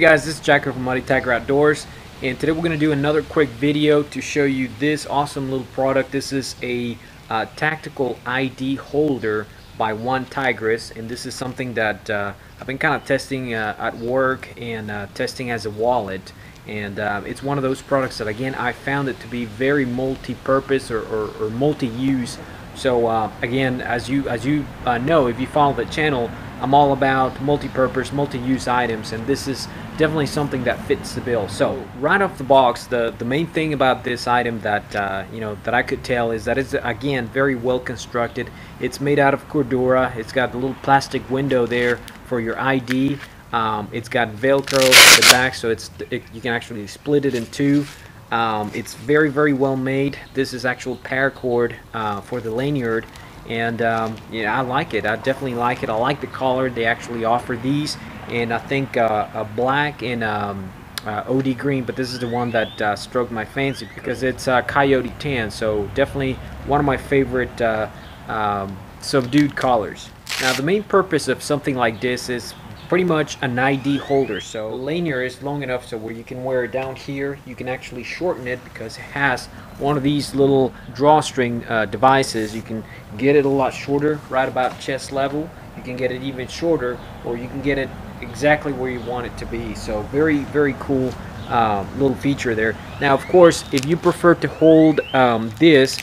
guys, this is Jacker from Muddy Tiger Outdoors and today we're going to do another quick video to show you this awesome little product. This is a uh, tactical ID holder by OneTigris and this is something that uh, I've been kind of testing uh, at work and uh, testing as a wallet and uh, it's one of those products that again I found it to be very multi-purpose or, or, or multi-use so uh, again as you as you know if you follow the channel I'm all about multi-purpose, multi-use items, and this is definitely something that fits the bill. So right off the box, the the main thing about this item that uh, you know that I could tell is that it's again very well constructed. It's made out of Cordura. It's got the little plastic window there for your ID. Um, it's got Velcro at the back, so it's it, you can actually split it in two. Um, it's very very well made. This is actual paracord uh, for the lanyard and um, yeah, I like it. I definitely like it. I like the color. They actually offer these, and I think uh, a black and um, uh, OD green, but this is the one that uh, stroked my fancy because it's uh, Coyote Tan. So definitely one of my favorite uh, um, subdued colors. Now the main purpose of something like this is pretty much an ID holder. So the lanyard is long enough so where you can wear it down here, you can actually shorten it because it has one of these little drawstring uh, devices. You can get it a lot shorter, right about chest level. You can get it even shorter, or you can get it exactly where you want it to be. So very, very cool uh, little feature there. Now, of course, if you prefer to hold um, this,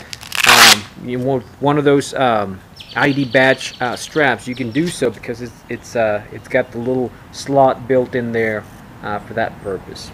um, you want one of those um, ID batch uh, straps, you can do so because it's it's uh, it's got the little slot built in there uh, for that purpose.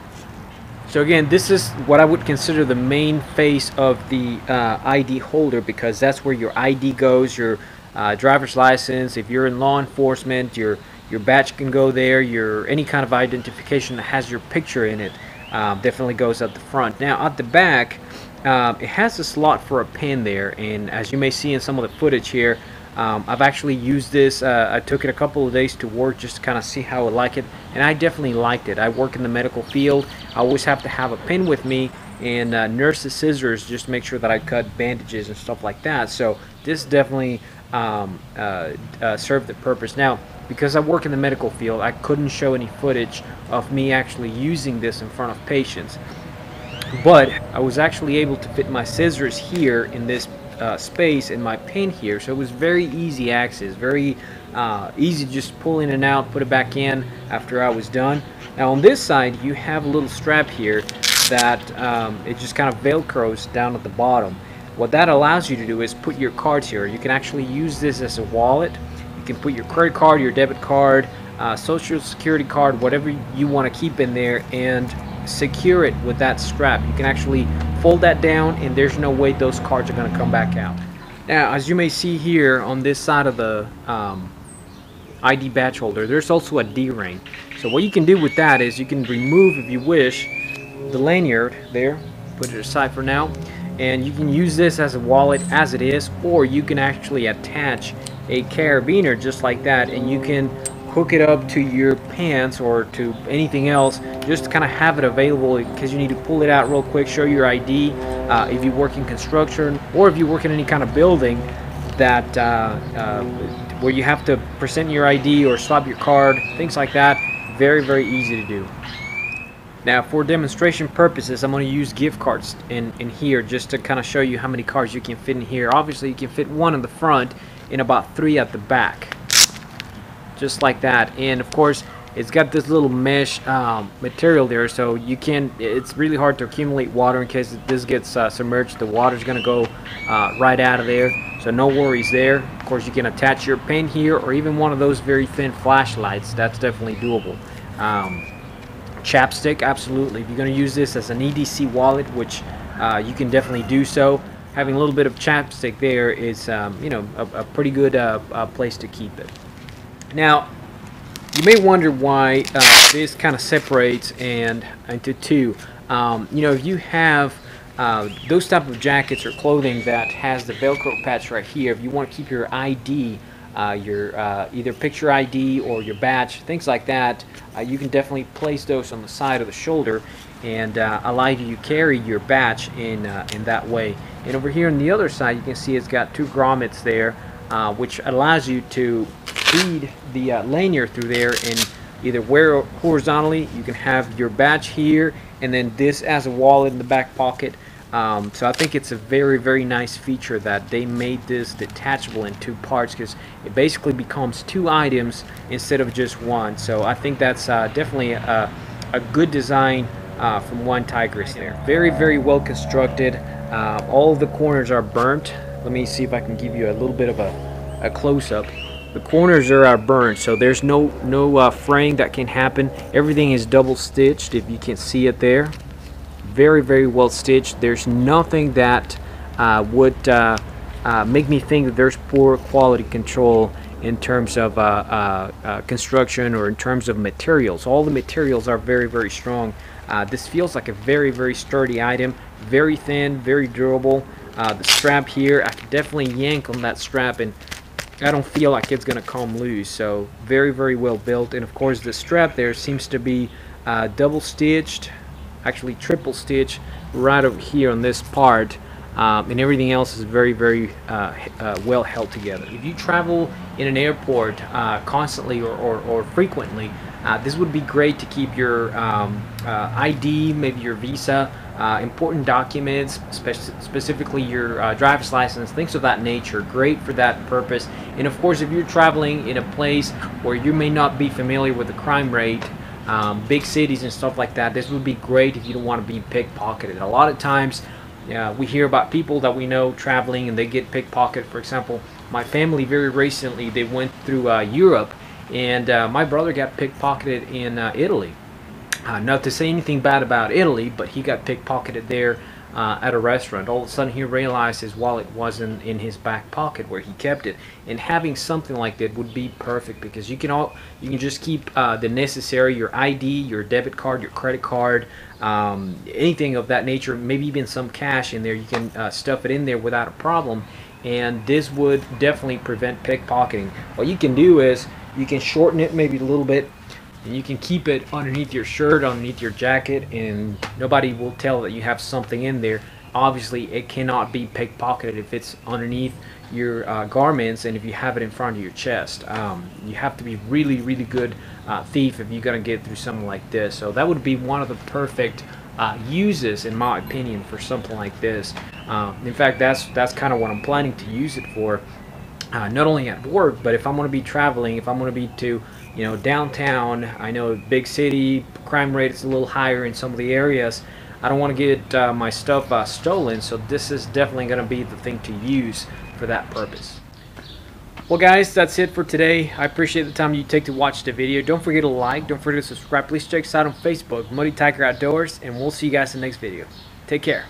So again, this is what I would consider the main face of the uh, ID holder because that's where your ID goes, your uh, driver's license. If you're in law enforcement, your your badge can go there. Your any kind of identification that has your picture in it um, definitely goes at the front. Now at the back, um, it has a slot for a pin there and as you may see in some of the footage here um, I've actually used this uh, I took it a couple of days to work just to kind of see how I like it and I definitely liked it. I work in the medical field. I always have to have a pin with me and uh, the scissors just to make sure that I cut bandages and stuff like that. So this definitely um, uh, uh served the purpose. Now because I work in the medical field I couldn't show any footage of me actually using this in front of patients. But I was actually able to fit my scissors here in this uh, space in my pin here. So it was very easy access very uh, easy just pull in and out put it back in after I was done. Now on this side you have a little strap here that um, it just kind of velcros down at the bottom. What that allows you to do is put your cards here. You can actually use this as a wallet. You can put your credit card your debit card uh, social security card whatever you want to keep in there and secure it with that strap. You can actually fold that down and there's no way those cards are going to come back out. Now, as you may see here on this side of the um, ID badge holder, there's also a D-ring. So what you can do with that is you can remove, if you wish, the lanyard there, put it aside for now, and you can use this as a wallet as it is, or you can actually attach a carabiner just like that, and you can hook it up to your pants or to anything else just to kind of have it available because you need to pull it out real quick show your ID uh, if you work in construction or if you work in any kind of building that uh, uh, where you have to present your ID or swap your card things like that very very easy to do. Now for demonstration purposes I'm going to use gift cards in, in here just to kind of show you how many cards you can fit in here. Obviously you can fit one in the front and about three at the back just like that. And of course it's got this little mesh um, material there so you can it's really hard to accumulate water in case this gets uh, submerged. The water's gonna go uh, right out of there so no worries there. Of course you can attach your pen here or even one of those very thin flashlights. That's definitely doable. Um, chapstick absolutely. If you're going to use this as an EDC wallet which uh, you can definitely do so having a little bit of chapstick there is um, you know a, a pretty good uh, uh, place to keep it now, you may wonder why uh, this kind of separates and into two. Um, you know, if you have uh, those type of jackets or clothing that has the Velcro patch right here, if you want to keep your ID, uh, your uh, either picture ID or your badge, things like that, uh, you can definitely place those on the side of the shoulder and uh, allow you to carry your badge in in that way. And over here on the other side, you can see it's got two grommets there, which allows you to feed the uh, lanyard through there and either wear horizontally you can have your badge here and then this as a wallet in the back pocket. Um, so I think it's a very very nice feature that they made this detachable in two parts because it basically becomes two items instead of just one. So I think that's uh, definitely a, a good design uh, from OneTigris there very very well constructed. Uh, all the corners are burnt let me see if I can give you a little bit of a, a close-up. The corners are uh, burned so there's no no uh, fraying that can happen. Everything is double stitched if you can see it there. Very very well stitched. There's nothing that uh, would uh, uh, make me think that there's poor quality control in terms of uh, uh, uh, construction or in terms of materials. All the materials are very very strong. This feels like a very very sturdy item. Very thin very durable the strap here I can definitely yank on that strap and I don't feel like it's gonna come loose. So very very well built. And of course the strap there seems to be double stitched actually triple stitch right over here on this part. Um, and everything else is very very uh, uh, well held together. If you travel in an airport uh, constantly or, or, or frequently uh, this would be great to keep your um, uh, ID, maybe your visa, uh, important documents, spe specifically your driver's license, things of that nature. Great for that purpose. And of course, if you're traveling in a place where you may not be familiar with the crime rate, um, big cities and stuff like that, this would be great if you don't want to be pickpocketed. A lot of times, uh, we hear about people that we know traveling and they get pickpocketed. For example, my family very recently they went through uh, Europe, and uh, my brother got pickpocketed in uh, Italy. Uh, not to say anything bad about Italy, but he got pickpocketed there uh, at a restaurant. All of a sudden, he realized his wallet wasn't in his back pocket where he kept it. And having something like that would be perfect because you can all you can just keep uh, the necessary your ID, your debit card, your credit card, um, anything of that nature. Maybe even some cash in there. You can uh, stuff it in there without a problem. And this would definitely prevent pickpocketing. What you can do is you can shorten it maybe a little bit and you can keep it underneath your shirt underneath your jacket and nobody will tell that you have something in there. Obviously it cannot be pickpocketed if it's underneath your uh, garments and if you have it in front of your chest. Um, you have to be really really good uh, thief if you're gonna get through something like this. So that would be one of the perfect uh, uses in my opinion for something like this. Uh, in fact that's that's kind of what I'm planning to use it for uh, not only at work, but if I'm going to be traveling, if I'm going to be to, you know, downtown, I know big city, crime rate is a little higher in some of the areas. I don't want to get uh, my stuff uh, stolen, so this is definitely going to be the thing to use for that purpose. Well guys, that's it for today. I appreciate the time you take to watch the video. Don't forget to like, don't forget to subscribe. Please check us out on Facebook, Muddy Tiger Outdoors, and we'll see you guys in the next video. Take care.